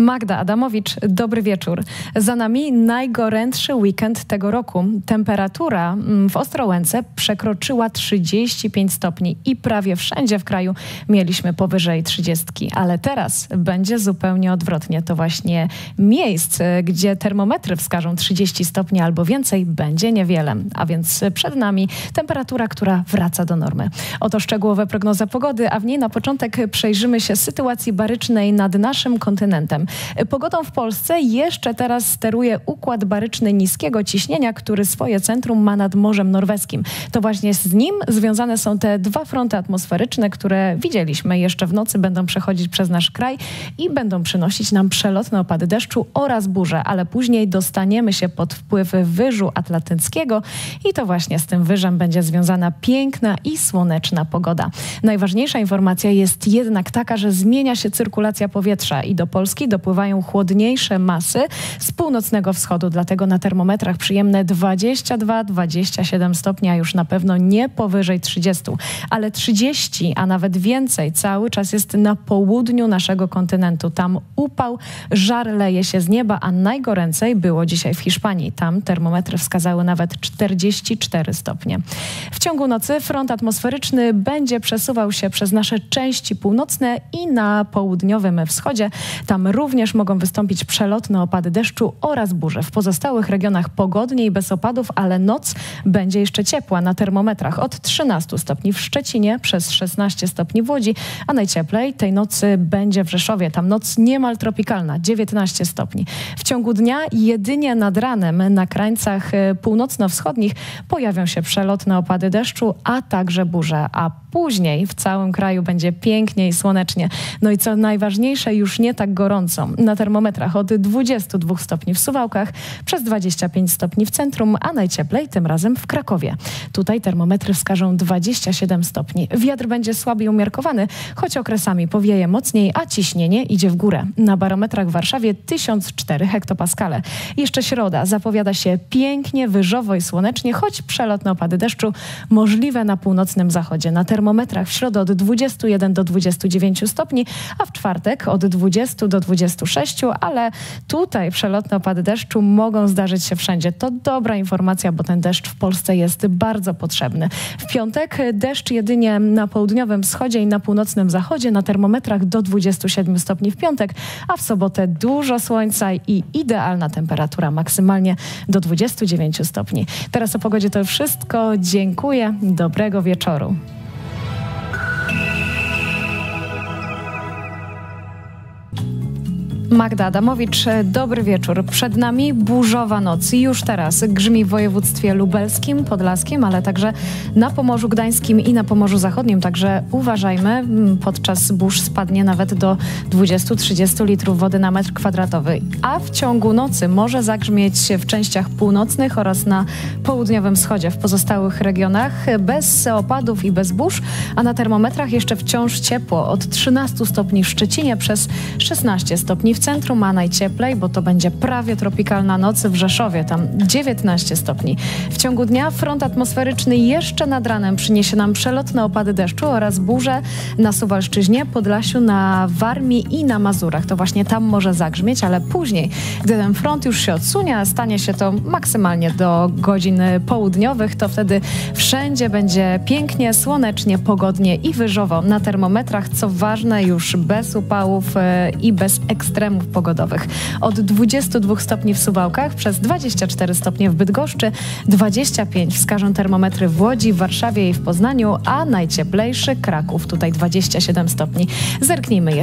Magda Adamowicz, dobry wieczór. Za nami najgorętszy weekend tego roku. Temperatura mm, w Ostrołęce przekroczyła 35 stopni i prawie wszędzie w kraju mieliśmy powyżej 30, ale teraz będzie zupełnie odwrotnie. To właśnie miejsc, gdzie termometry wskażą 30 stopni albo więcej, będzie niewiele. A więc przed nami temperatura, która wraca do normy. Oto szczegółowe prognoza pogody, a w niej na początek przejrzymy się sytuacji barycznej nad naszym kontynentem. Pogodą w Polsce jeszcze teraz steruje układ baryczny niskiego ciśnienia, który swoje centrum ma nad Morzem Norweskim. To właśnie z nim związane są te dwa fronty atmosferyczne, które widzieliśmy jeszcze w nocy, będą przechodzić przez nasz kraj i będą przynosić nam przelotne opady deszczu oraz burze, ale później dostaniemy się pod wpływ wyżu atlantyckiego i to właśnie z tym wyżem będzie związana piękna i słoneczna pogoda. Najważniejsza informacja jest jednak taka, że zmienia się cyrkulacja powietrza i do Polski dopływają chłodniejsze masy z północnego wschodu, dlatego na termometrach przyjemne 22-27 stopni, a już na pewno nie powyżej 30, ale 30, a nawet więcej cały czas jest na południu naszego kontynentu. Tam upał, żar leje się z nieba, a najgoręcej było dzisiaj w Hiszpanii. Tam termometry wskazały nawet 44 stopnie. W ciągu nocy front atmosferyczny będzie przesuwał się przez nasze części północne i na południowym wschodzie. Tam również mogą wystąpić przelotne opady deszczu oraz burze. W pozostałych regionach pogodnie i bez opadów, ale noc będzie jeszcze ciepła na termometrach od 13 stopni w Szczecinie przez 16 stopni w Łodzi, a najcieplej tej nocy będzie w Rzeszowie. Tam noc niemal tropikalna, 19 stopni. W ciągu dnia jedynie nad ranem na krańcach e, północno-wschodnich pojawią się przelotne opady deszczu, a także burze, a później w całym kraju będzie pięknie i słonecznie. No i co najważniejsze, już nie tak gorąco. Na termometrach od 22 stopni w Suwałkach, przez 25 stopni w centrum, a najcieplej tym razem w Krakowie. Tutaj termometry wskażą 27 stopni. Wiatr będzie słaby i umiarkowany, choć okresami powieje mocniej, a ciśnienie idzie w górę. Na barometrach w Warszawie 1004 hektopaskale. Jeszcze środa zapowiada się pięknie, wyżowo i słonecznie, choć przelotne opady deszczu możliwe na północnym zachodzie. Na termometrach w środę od 21 do 29 stopni, a w czwartek od 20 do 26, ale tutaj przelotne opady deszczu mogą zdarzyć się wszędzie. To dobra informacja, bo ten deszcz w Polsce jest bardzo potrzebny. W piątek deszcz jedynie na południowym wschodzie i na północnym zachodzie, na termometrach do 27 stopni w piątek, a w sobotę dużo słońca i idealna temperatura, maksymalnie do 29 stopni. Teraz o pogodzie to wszystko. Dziękuję. Dobrego wieczoru. Magda Adamowicz, dobry wieczór. Przed nami burzowa noc już teraz grzmi w województwie lubelskim, podlaskim, ale także na Pomorzu Gdańskim i na Pomorzu Zachodnim. Także uważajmy, podczas burz spadnie nawet do 20-30 litrów wody na metr kwadratowy. A w ciągu nocy może zagrzmieć w częściach północnych oraz na południowym wschodzie. W pozostałych regionach bez opadów i bez burz, a na termometrach jeszcze wciąż ciepło od 13 stopni w Szczecinie przez 16 stopni w centrum, a najcieplej, bo to będzie prawie tropikalna noc w Rzeszowie, tam 19 stopni. W ciągu dnia front atmosferyczny jeszcze nad ranem przyniesie nam przelotne opady deszczu oraz burze na Suwalszczyźnie, Podlasiu, na Warmii i na Mazurach. To właśnie tam może zagrzmieć, ale później, gdy ten front już się odsunie, stanie się to maksymalnie do godzin południowych, to wtedy wszędzie będzie pięknie, słonecznie, pogodnie i wyżowo. Na termometrach, co ważne, już bez upałów e, i bez ekstremów ekstremów pogodowych. Od 22 stopni w Suwałkach przez 24 stopnie w Bydgoszczy, 25 wskażą termometry w Łodzi, w Warszawie i w Poznaniu, a najcieplejszy Kraków, tutaj 27 stopni. Zerknijmy jeszcze